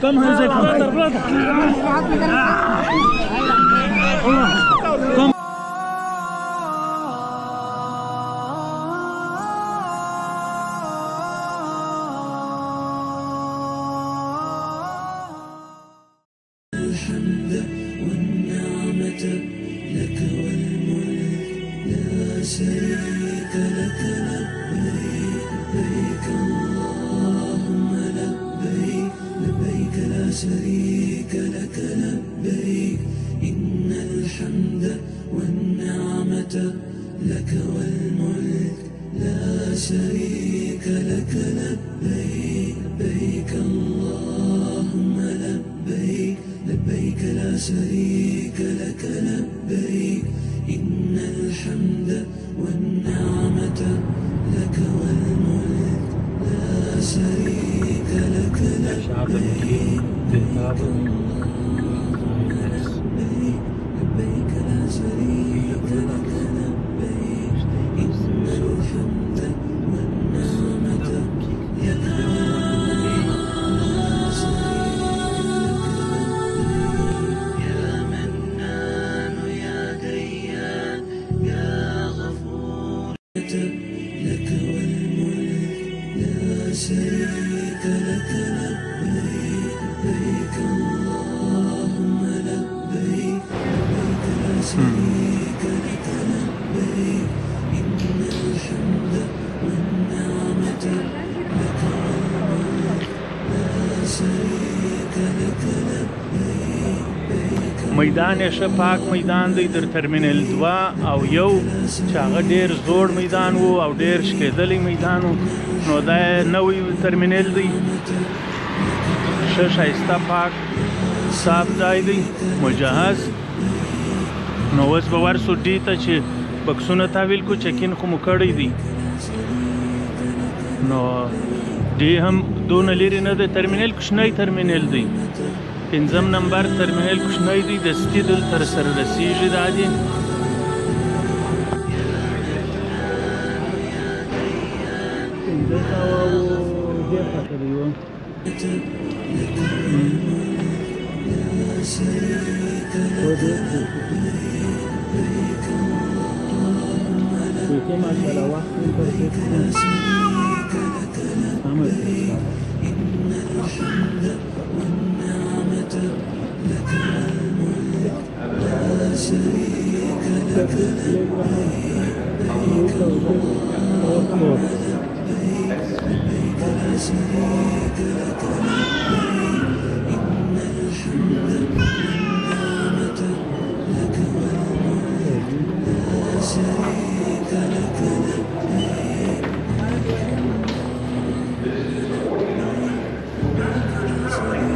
Komm, Herr Sefer. شريك لك لبيك لبيك اللهم لبيك لبيك لا شريك لك لبيك. إن الحمد والنعمة لك والملك لا شريك لك لبيك. لك والملك لا شريك لك لبيك لبيك اللهم لبيك لبيك لا شريك میدان ښه پاک میدان دی در ترمینل 2 او یو چې هغه ډیر زوړ میدان وو او ډیر شکېدلی میدان وو نو دا نوې ترمینل دی. ښه ښایسته پاک صاف ځای دی مجهز. نو اوس به ورسو ډي ته چې بکسونه تحویل کو چکین خو مو کړی دی. نو ډي هم دون لري نه د ترمینل کوچنی ترمینل دی پنځم نمبر ترمینل کوچنی دی دستي دلته سره رسیږي دا دی. ماشاءالله وخت پر دې عمل لك الملك لا شريك لك لبيك لبيك لا شريك لك لبيك إن الحمد والنعمة لك والملك لا شريك لك لبيك Thank you.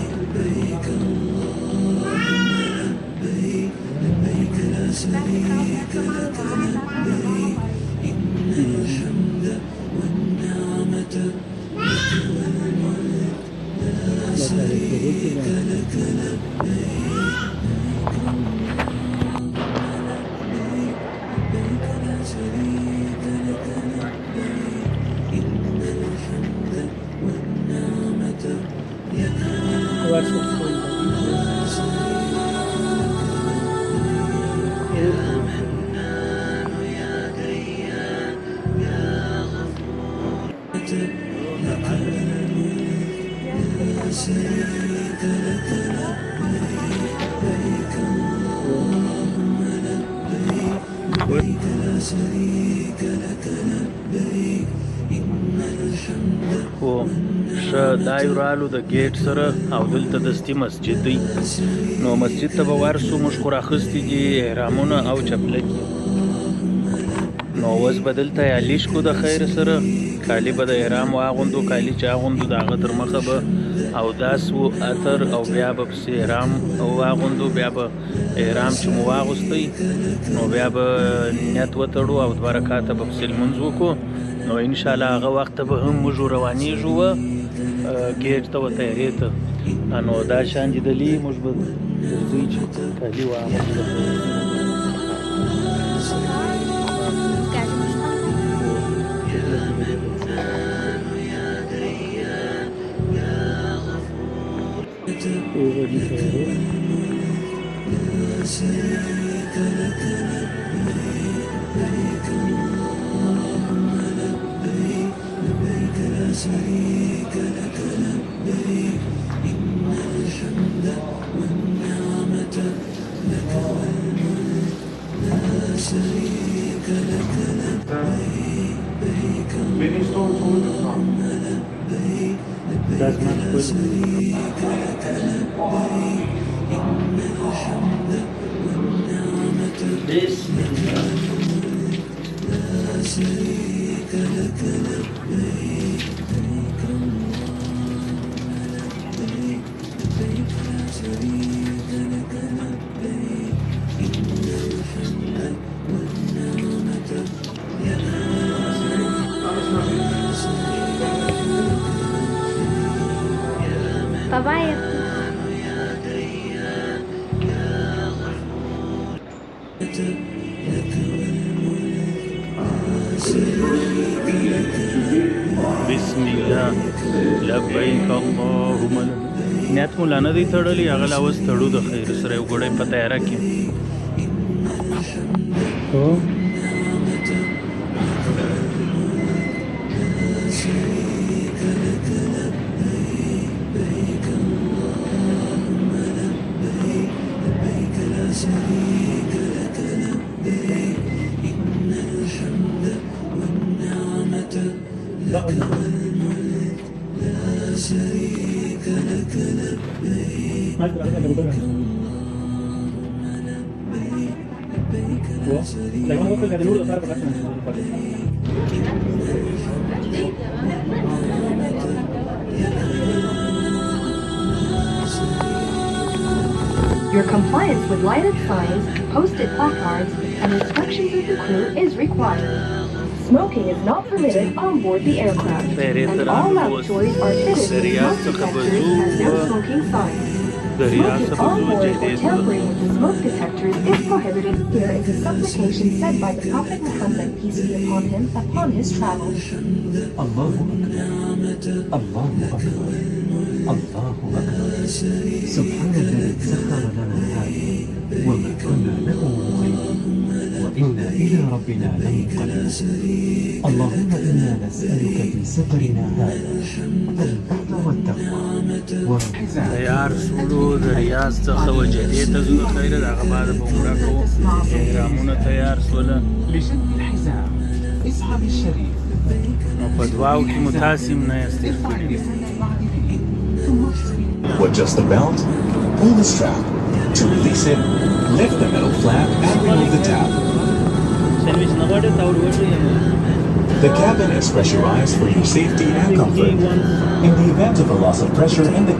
دا یو رالو د ګیټ سره او دلته دستي مسجد دی. نو مسجد ته به ورسو موږ خو راخیستي دي احرامونه او چپلکې نو اوس به دلته یالیش کو د خیر سره کالی به د احرام واغوندو کالی چې اغوندو د هغه تر مخه به او داس وو اتر او بیا به پسې احرام واغوندو بیا به احرام چې مو واغوستی. نو بیا به نیت وتړو او دوه رکعاته به پسې لمونځ وکړو نو ان شاء الله هغه وخت به هم موږ روانېږو ಗೆಟ್ತವತ್ತ ಏರಿತು ನಾನು ದಾಶಾಂಜಿದಲ್ಲಿ ಮುಷ್ಬದ್ ಕಲಿಯುವ Thank you. شريك لك لبيك إن الحمد والنعمة لك والملك لا شريك لك لبيك لبيك اللهم لبيك لا شريك لك لبيك إن الحمد والنعمة بسم الله لا شريك لك لبيك to نه دی تړلی هغه لا اوس تړو د خیر. سره یو ګړی په تیاره کې Your compliance with lighted signs, posted placards, and instructions of the crew is required. Smoking is not permitted on board the aircraft, and all lavatories are fitted with smoke detectors and no smoking signs Smoking on board or tampering with the smoke detectors is prohibited. Here is a supplication said by the Prophet Muhammad, peace be upon him, upon his travels. الله أكبر الله أكبر الله أكبر سبحان الذي سخر لنا هذا وما كنا له مقرنين وإنا إلى ربنا لمنقلبون اللهم إنا نسألك في سفرنا هذا. البر والتقوى. تیار سولو د ریاض څخه وجدې ته د خیره د بعد به عمره کوو احرامونه تیار سوله لشد الحزام اسحب الشريف. نو په دعاو کې هم نه یاست کړي Adjust the belt, pull the strap. To release it, lift the metal flap and remove the tab. The cabin is pressurized for your safety and comfort. In the event of a loss of pressure in the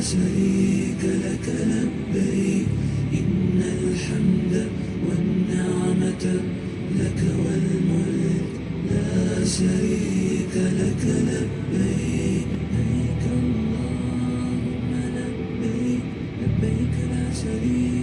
شريك لك لبيك إن الحمد والنعمة لك والملك لا شريك لك لبيك. لبيك اللهم لبيك لبيك لا شريك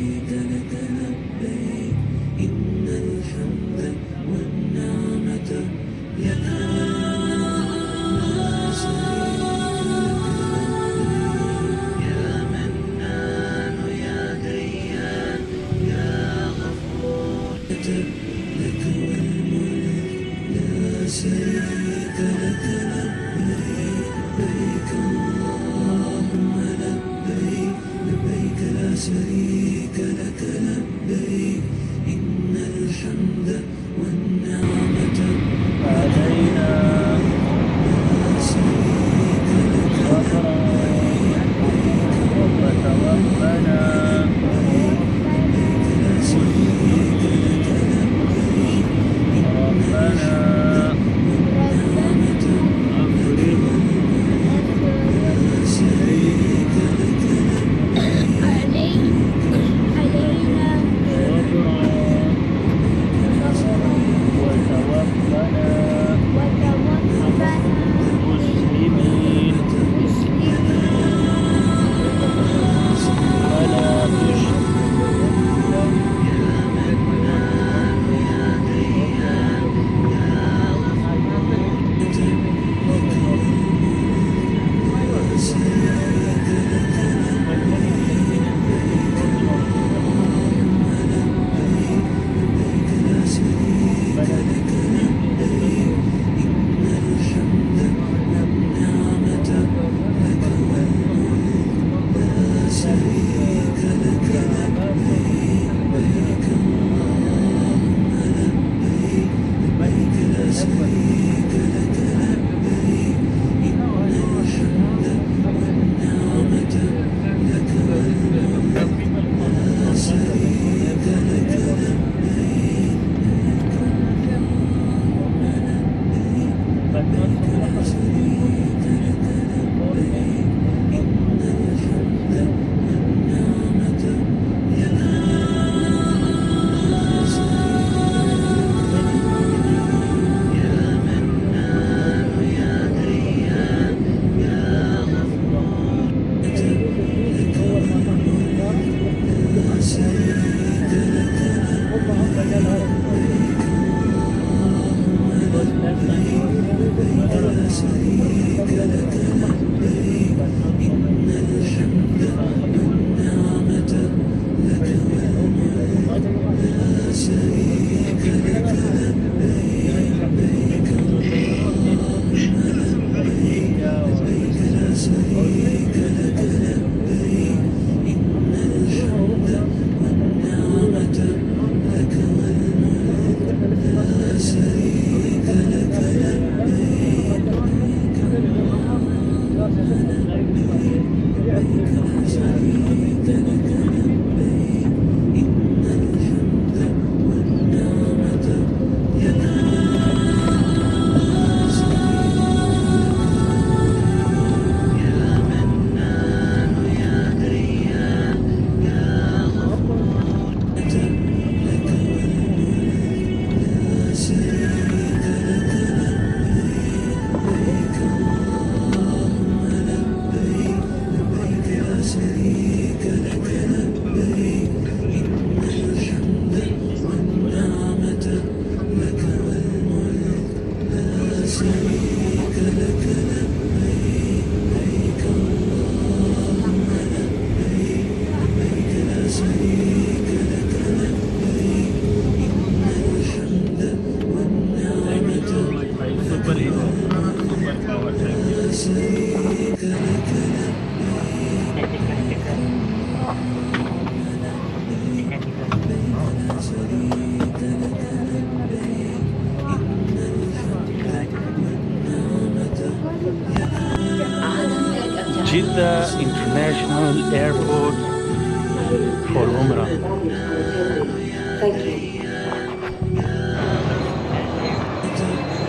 Thank you.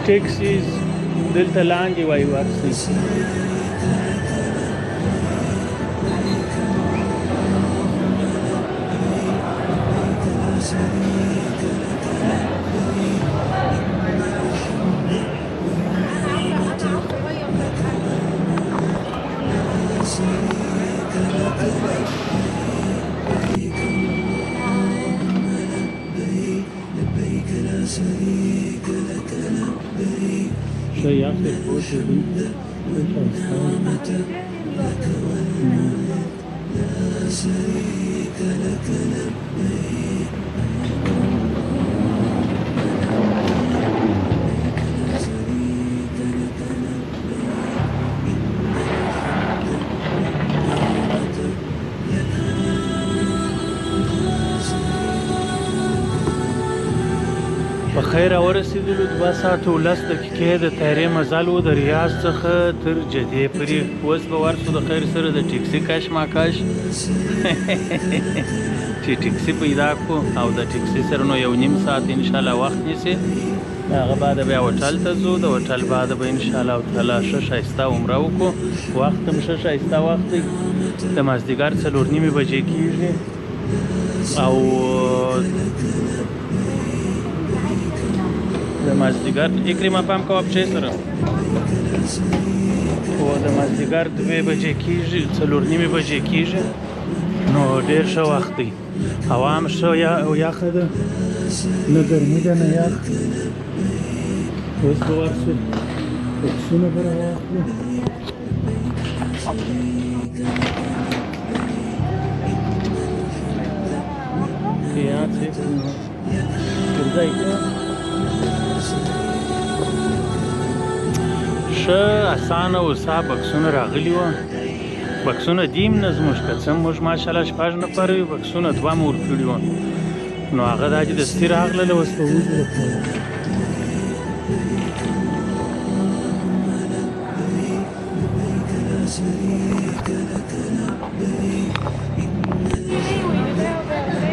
Taxis دلته لاندې وای ورسي په خیر ورسېدلو دوه ساعته ولس دقیقې د تیارې مزل و د ریاض څخه تر جدې پورې. اوس به ورسو د خیر سره د ټیکسي کش ماکش. چې ټیکسي پیدا کو او د ټیکسي سره نو یو نیم ساعت ان شاء الله وخت نیسي. هغه بعد بیا هوټل ته ځو. د هوټل بعد به ان شاء الله تعالی ښه ښایسته عمره وکړو. وخت هم ښه ښایسته وخت دی. د مازدیګر څلور نیمې بجې کېږي او د مازدیګر اکرما پام کوه په سره او د مازدیګر دوه بجې کېږي څلور نیمې بجې کېږي نو ډېر ښه وخت دی هوا هم ښه یا یخه ده نه ګرمي ده نه یخ اوس به ورسو بکسونه به راواخلو Ja, zeker. ښه اسانه او صاحب بکسونه راغلي وو. بکسونه دیم نه زموږ که څه موږ ماشاءالله شپږ نفر یو بکسونه دوه مو ورکړي وو. نو هغه دا چې دستي راغلله اوس به وځو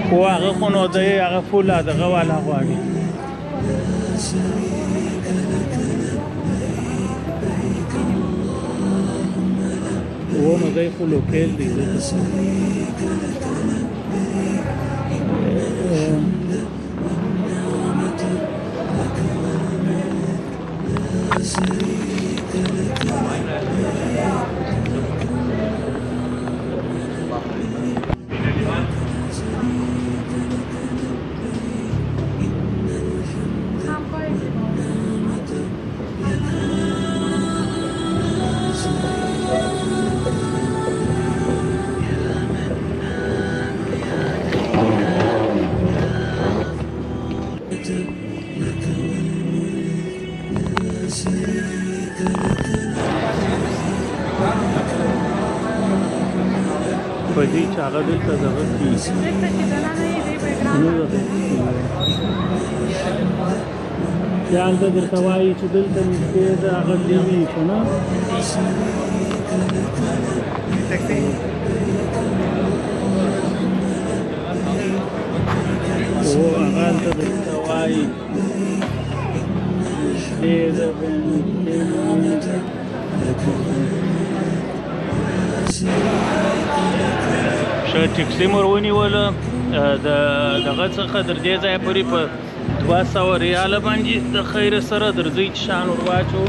خو هغه خو نو دی هغه فول دغه والا غواړي و نو دی خو لوکیل دی په دې چې هغه دلته دغه کي نو دغه یا هلته درته وایي چې دلته نږدې د هغه دې وي که نه أو هغه هلته درته وایي نږدې د ښه ټیکسي مو ونیوله د دغه څخه تر دې ځایه پورې په دوه سوه ریاله باندې د خیر سره درځئ چې شان ور واچوو.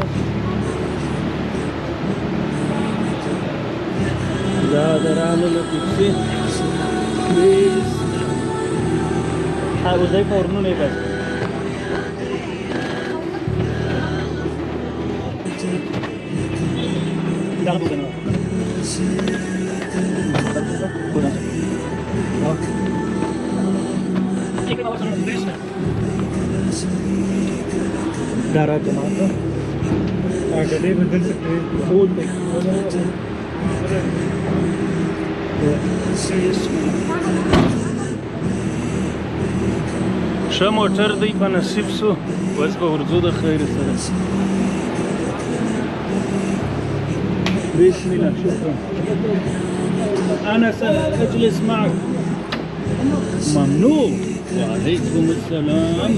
دا د راغله ټیکسي. پلیز حوزیفه ورنونه بس دغه بکنه دارا جماعت اگلے بدل خود ښه موټر دی په نصیب سو اوس به ورځو د خیر سره بسم الله شكرا أنا سأجلس معك. ممنوع وعليكم السلام.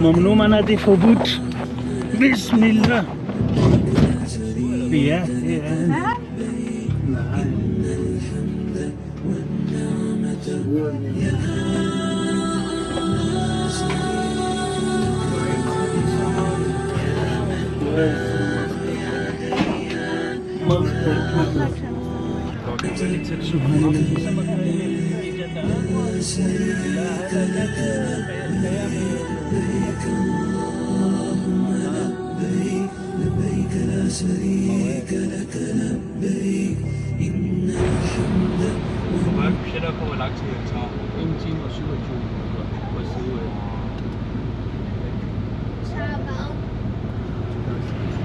ممنوع منادي فبوت بسم الله. يا Thank you. لا شريك لك لبيك اللهم لبيك لبيك لا شريك لك لبيك إن الحمد ومعاك كده كمان عكس الانسان انتي مشروع جوا مشروع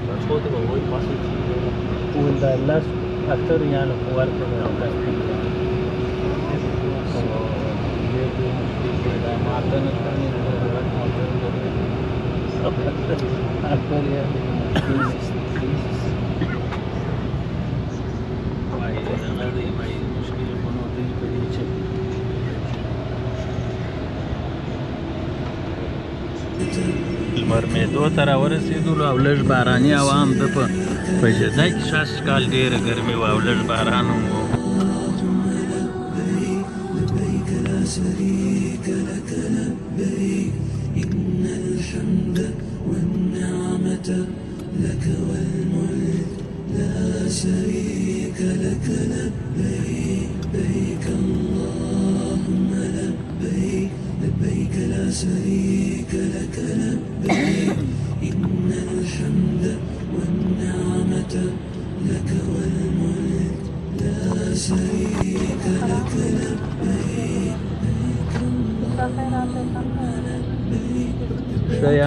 That's what the one passing through. On the left Asturiano jugar por la Castilla. Thank you. مرمېدو ته راورسېدلو أو لږ باراني عوام د په په جده کې شاس کال ډېره ګرمي وه أو لږ باران هم و ښه یا هغه د هغه څه دی کرم ساتي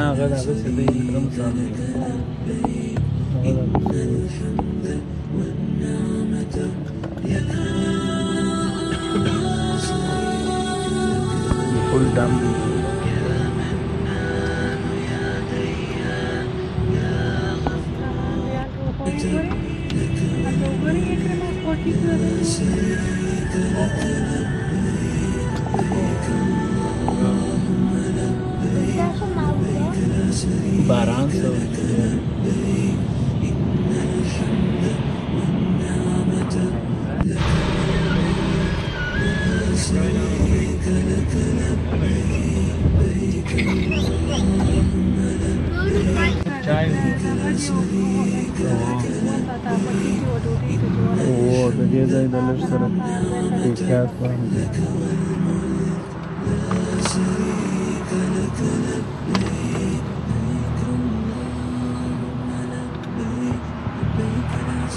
هغه د فل دم باران سو چای Baranzo.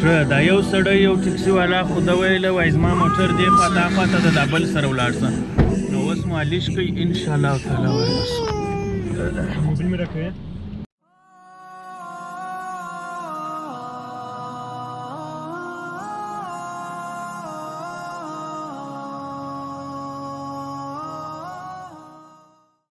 ښه دا یو سړی یو ټکسي والا خو ده ویله وایي زما موټر دې خوا دا خوا ته د دا بل سره ولاړ شه نو اوس مو علي شکئ انشاءالله تعالی ورسو. موبایل مې راکوې؟